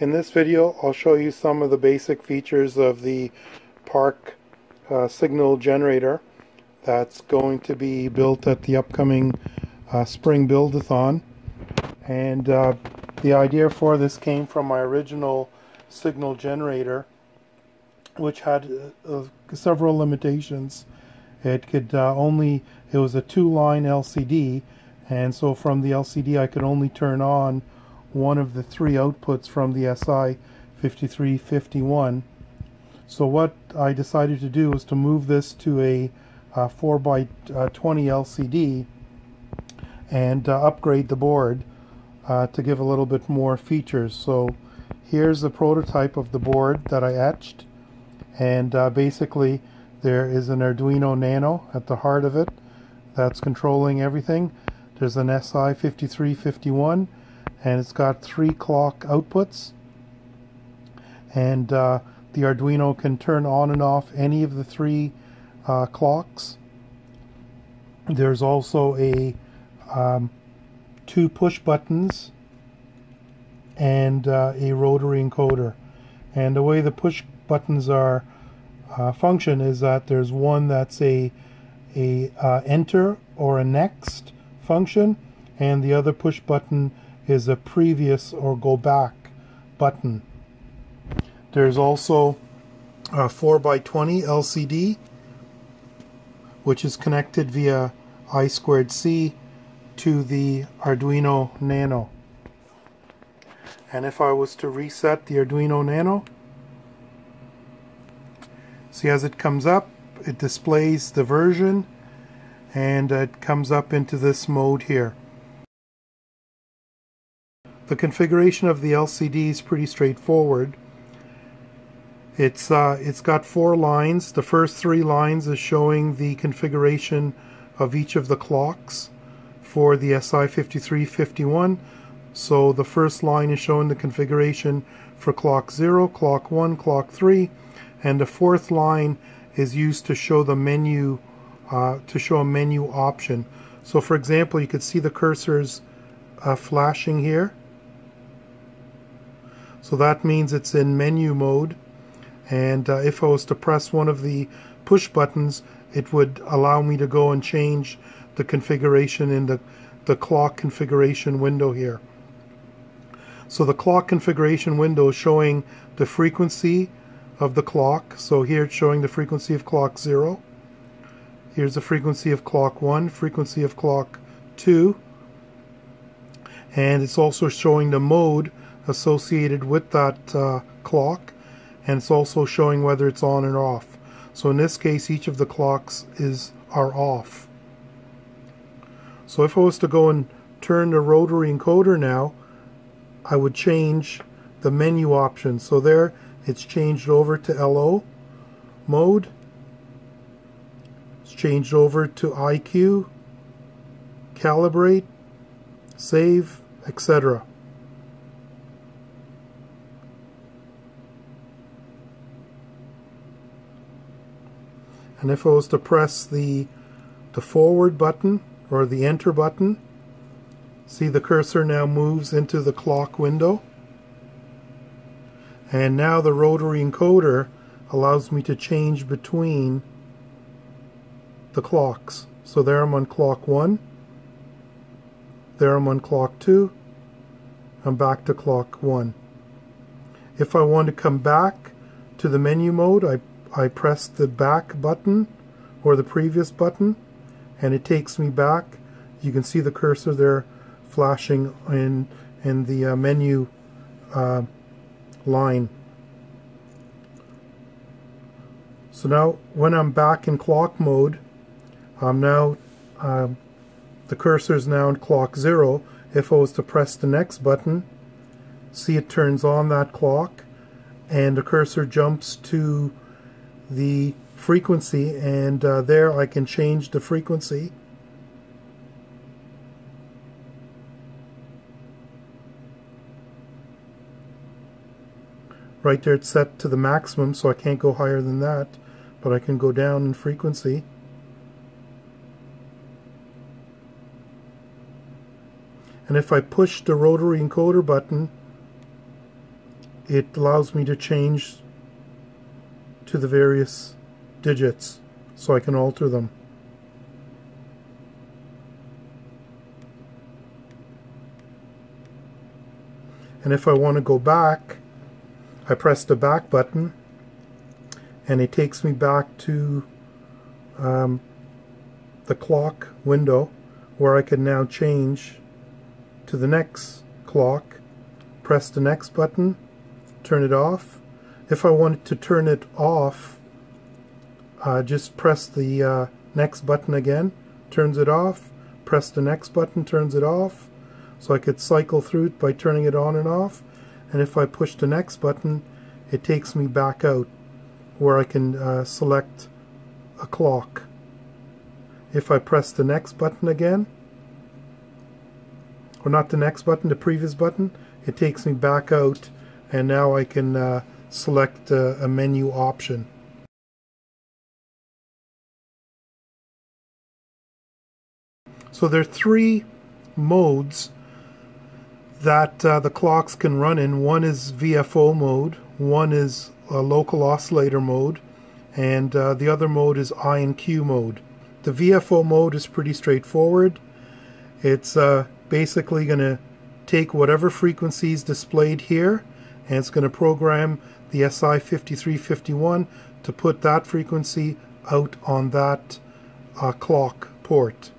In this video I'll show you some of the basic features of the PARC uh, signal generator that's going to be built at the upcoming uh, spring build-a-thon. And uh, the idea for this came from my original signal generator which had uh, uh, several limitations. It could uh, only it was a two line LCD and so from the LCD I could only turn on one of the three outputs from the SI 5351 so what I decided to do was to move this to a uh, 4x20 LCD and uh, upgrade the board uh, to give a little bit more features. So here's the prototype of the board that I etched. And uh, basically there is an Arduino Nano at the heart of it that's controlling everything. There's an SI 5351 and it's got three clock outputs. And uh, the Arduino can turn on and off any of the three uh, clocks. There's also a um, two push buttons and uh, a rotary encoder. And the way the push buttons are uh, function is that there's one that's a a uh, enter or a next function and the other push button is a previous or go back button. There's also a 4x20 LCD which is connected via I2C to the Arduino Nano. And if I was to reset the Arduino Nano, see as it comes up, it displays the version and it comes up into this mode here. The configuration of the LCD is pretty straightforward. It's, uh, it's got four lines. The first three lines is showing the configuration of each of the clocks for the SI5351. So the first line is showing the configuration for clock 0, clock 1, clock 3, and the fourth line is used to show the menu, uh, to show a menu option. So for example, you could see the cursors uh, flashing here. So that means it's in menu mode. And uh, if I was to press one of the push buttons, it would allow me to go and change the configuration in the, the clock configuration window here. So the clock configuration window is showing the frequency of the clock. So here it's showing the frequency of clock 0. Here's the frequency of clock 1, frequency of clock 2. And it's also showing the mode associated with that uh, clock and it's also showing whether it's on or off. So in this case each of the clocks is are off. So if I was to go and turn the rotary encoder now I would change the menu option. So there it's changed over to LO mode. It's changed over to IQ, calibrate, save, etc. and if I was to press the the forward button or the enter button see the cursor now moves into the clock window. And now the rotary encoder allows me to change between the clocks. So there I'm on clock 1 there I'm on clock 2 I'm back to clock 1 if I want to come back to the menu mode I I press the back button or the previous button and it takes me back. You can see the cursor there flashing in, in the uh, menu uh, line. So now when I'm back in clock mode, I'm now, uh, the cursor is now in clock 0. If I was to press the next button, see it turns on that clock and the cursor jumps to the frequency and uh, there I can change the frequency. Right there it's set to the maximum so I can't go higher than that but I can go down in frequency. And if I push the rotary encoder button it allows me to change to the various digits so I can alter them. And if I want to go back, I press the back button and it takes me back to um, the clock window where I can now change to the next clock, press the next button, turn it off. If I wanted to turn it off, uh, just press the uh, next button again, turns it off, press the next button, turns it off. So I could cycle through it by turning it on and off. And if I push the next button, it takes me back out where I can uh, select a clock. If I press the next button again, or not the next button, the previous button, it takes me back out and now I can uh, select uh, a menu option. So there are three modes that uh, the clocks can run in. One is VFO mode, one is a local oscillator mode, and uh, the other mode is I and Q mode. The VFO mode is pretty straightforward. It's uh, basically going to take whatever frequencies displayed here and it's going to program the SI5351 to put that frequency out on that uh, clock port.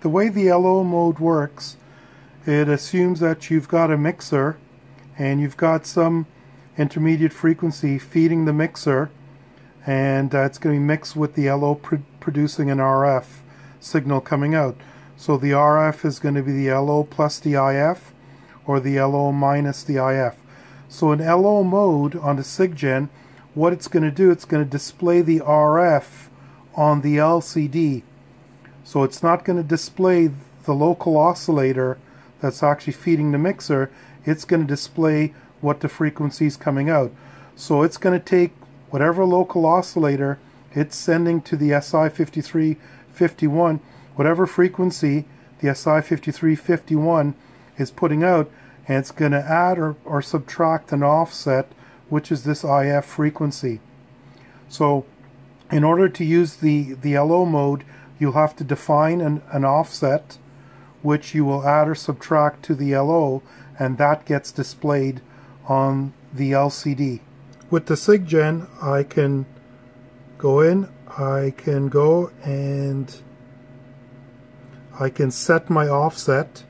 The way the LO mode works, it assumes that you've got a mixer and you've got some intermediate frequency feeding the mixer and uh, it's going to be mixed with the LO pr producing an RF signal coming out. So the RF is going to be the LO plus the IF or the LO minus the IF. So in LO mode on the SIGGEN, what it's going to do, it's going to display the RF on the LCD. So it's not going to display the local oscillator that's actually feeding the mixer. It's going to display what the frequency is coming out. So it's going to take whatever local oscillator it's sending to the SI5351 whatever frequency the SI5351 is putting out, and it's going to add or, or subtract an offset, which is this IF frequency. So in order to use the, the LO mode, you'll have to define an, an offset, which you will add or subtract to the LO, and that gets displayed on the LCD. With the SIGGEN, I can go in, I can go and I can set my offset.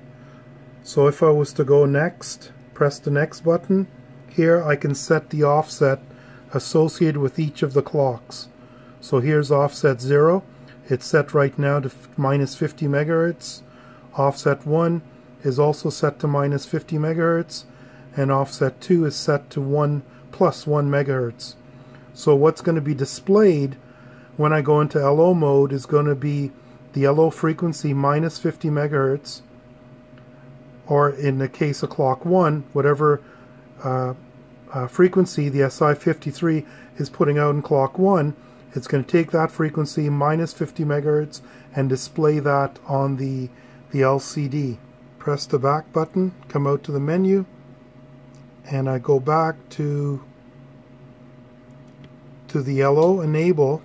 So if I was to go next, press the next button, here I can set the offset associated with each of the clocks. So here's offset 0. It's set right now to minus 50 megahertz. Offset 1 is also set to minus 50 megahertz. And offset 2 is set to 1 plus 1 megahertz. So what's going to be displayed when I go into LO mode is going to be the LO frequency minus 50 megahertz, or in the case of clock 1, whatever uh, uh, frequency the SI53 is putting out in clock 1, it's going to take that frequency minus 50 megahertz and display that on the, the LCD. Press the back button, come out to the menu, and I go back to to the LO enable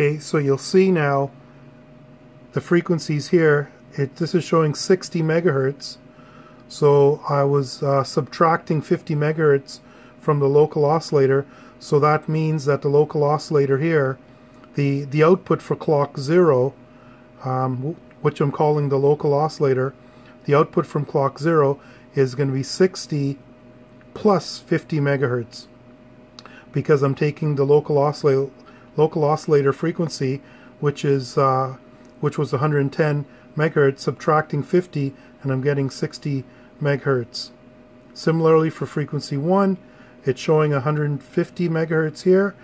Okay, so you'll see now the frequencies here. It, this is showing 60 megahertz. So I was uh, subtracting 50 megahertz from the local oscillator. So that means that the local oscillator here, the, the output for clock 0, um, which I'm calling the local oscillator, the output from clock 0 is going to be 60 plus 50 megahertz because I'm taking the local oscillator local oscillator frequency, which is uh, which was 110 megahertz, subtracting 50, and I'm getting 60 megahertz. Similarly for frequency 1, it's showing 150 megahertz here,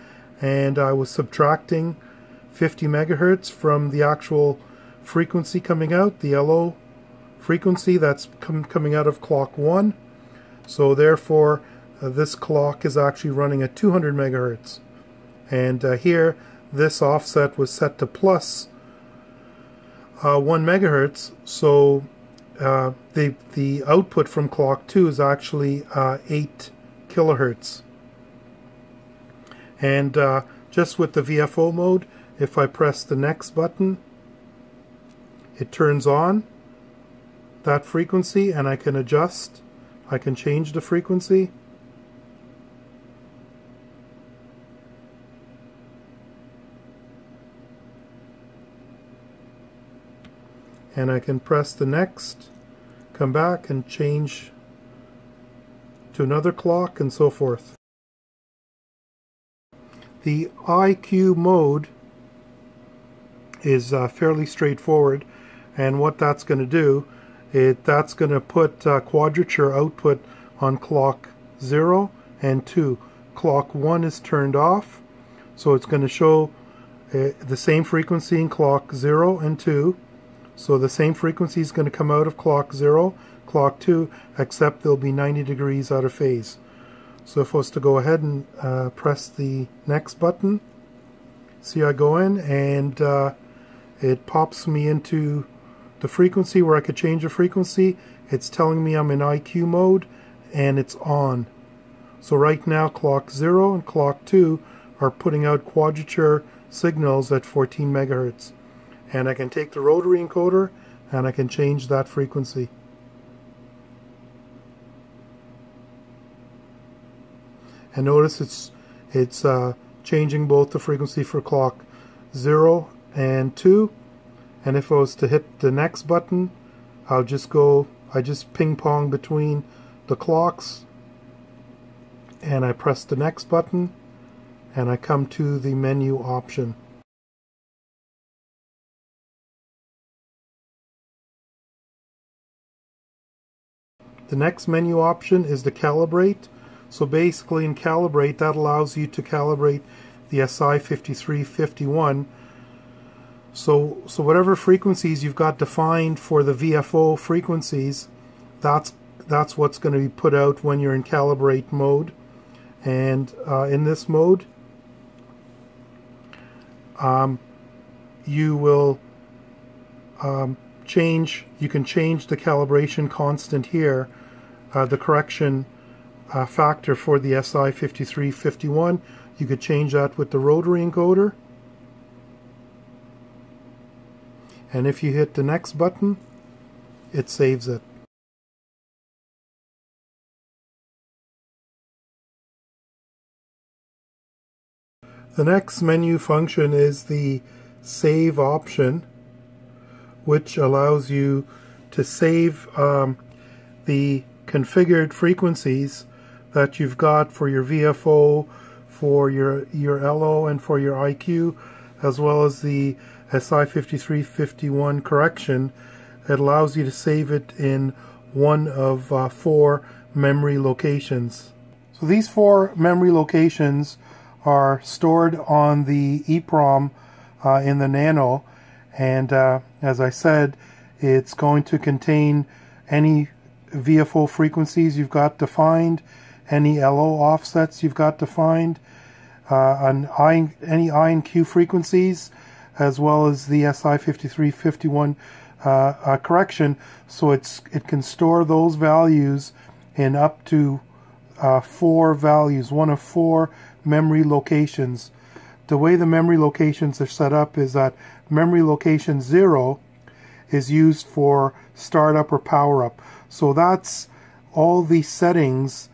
and I was subtracting 50 megahertz from the actual frequency coming out, the LO frequency that's com coming out of clock 1. So therefore, uh, this clock is actually running at 200 megahertz. And uh, here, this offset was set to plus uh, 1 megahertz, so uh, the, the output from clock 2 is actually uh, 8 kilohertz. And uh, just with the VFO mode, if I press the next button, it turns on that frequency and I can adjust. I can change the frequency. And I can press the next, come back and change to another clock and so forth. The IQ mode is uh, fairly straightforward and what that's going to do it that's going to put uh, quadrature output on clock 0 and 2 clock 1 is turned off so it's going to show uh, the same frequency in clock 0 and 2 so the same frequency is going to come out of clock 0, clock 2, except they'll be 90 degrees out of phase. So if I was to go ahead and uh, press the next button, see I go in and uh, it pops me into the frequency where I could change the frequency. It's telling me I'm in IQ mode and it's on. So right now clock 0 and clock 2 are putting out quadrature signals at 14 megahertz and I can take the rotary encoder and I can change that frequency. And notice it's it's uh, changing both the frequency for clock 0 and 2 and if I was to hit the next button I'll just go I just ping pong between the clocks and I press the next button and I come to the menu option. The next menu option is the calibrate. So basically in calibrate that allows you to calibrate the SI5351. So, so whatever frequencies you've got defined for the VFO frequencies, that's that's what's going to be put out when you're in calibrate mode. And uh, in this mode, um, you will um, change, you can change the calibration constant here, uh, the correction uh, factor for the SI5351. You could change that with the rotary encoder. And if you hit the next button, it saves it. The next menu function is the save option which allows you to save um, the configured frequencies that you've got for your VFO, for your, your LO, and for your IQ, as well as the SI5351 correction. It allows you to save it in one of uh, four memory locations. So these four memory locations are stored on the EEPROM uh, in the Nano and uh, as I said it's going to contain any VFO frequencies you've got defined any LO offsets you've got defined uh, I, any I and Q frequencies as well as the SI5351 uh, uh, correction. So it's it can store those values in up to uh, four values one of four memory locations. The way the memory locations are set up is that memory location 0 is used for startup or power up. So that's all the settings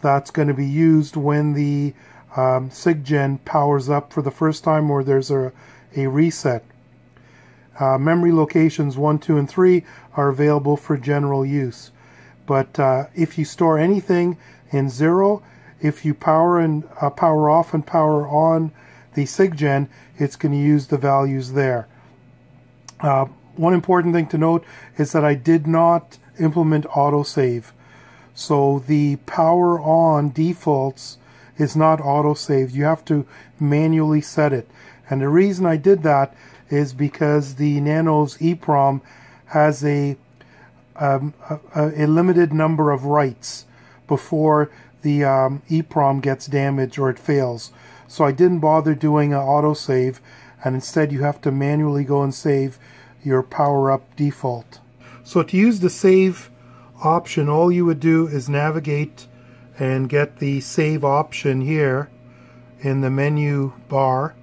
that's going to be used when the um, SIGGEN powers up for the first time or there's a, a reset. Uh, memory locations 1, 2, and 3 are available for general use. But uh, if you store anything in 0, if you power and uh, power off and power on the SIGGEN, it's going to use the values there. Uh, one important thing to note is that I did not implement autosave. So the power on defaults is not autosaved. You have to manually set it. And the reason I did that is because the Nano's EEPROM has a, um, a, a, limited number of writes before the um, EEPROM gets damaged or it fails. So I didn't bother doing an autosave and instead you have to manually go and save your power up default. So to use the save option, all you would do is navigate and get the save option here in the menu bar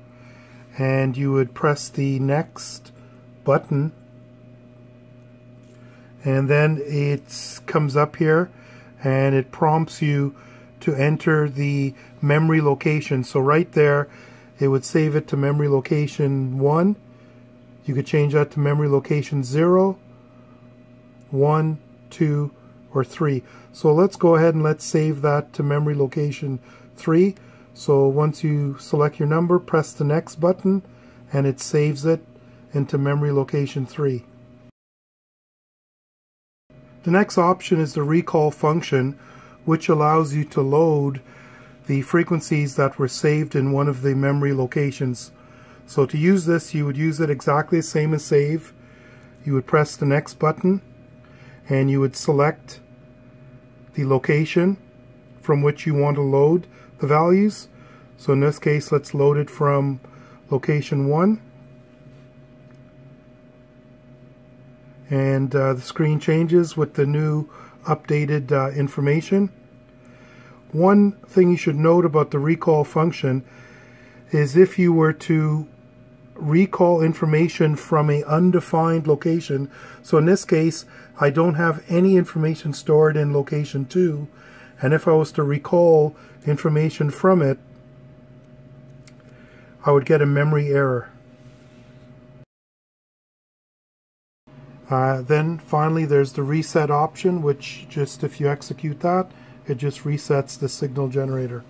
and you would press the next button. And then it comes up here and it prompts you to enter the memory location. So right there it would save it to memory location 1 you could change that to memory location 0 1 2 or 3 so let's go ahead and let's save that to memory location 3 so once you select your number press the next button and it saves it into memory location 3 the next option is the recall function, which allows you to load the frequencies that were saved in one of the memory locations. So to use this, you would use it exactly the same as save. You would press the next button and you would select the location from which you want to load the values. So in this case, let's load it from location 1. and uh, the screen changes with the new updated uh, information. One thing you should note about the recall function is if you were to recall information from a undefined location, so in this case I don't have any information stored in location 2 and if I was to recall information from it I would get a memory error. Uh, then finally there's the reset option which just if you execute that it just resets the signal generator.